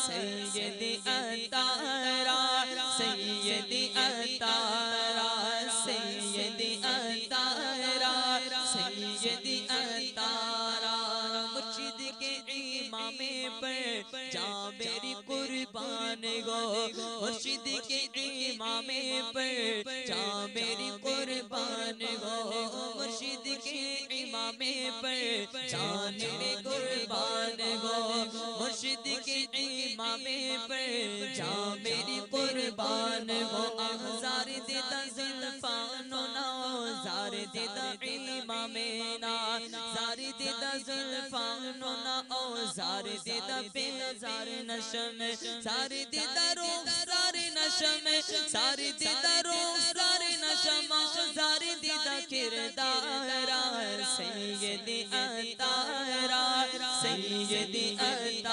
सैयदी अतारा सैयदी अतारा सैयदी अतारा सैयदी अतारा। मुर्शिद के इमामे पर जा मेरी कुर्बान गो। मुर्शिद के इमामे पर जा मेरी कुर्बान गो। मुर्शिद के इमामे पर जान मेरे कुर्बान गो। मुर्शिद के इमामे पर जा मेरी कुर्बान गो अहजार देता जुल्फानो ना, जार देता इमामे ना, जार देता जुल्फानो ना ओ जार देता बेजार नशम सारे देता रोग सारे नशम सारे देता रोग सारे नशम सारे देता किरदार, सैयदी अतारा सैयदी अतारा।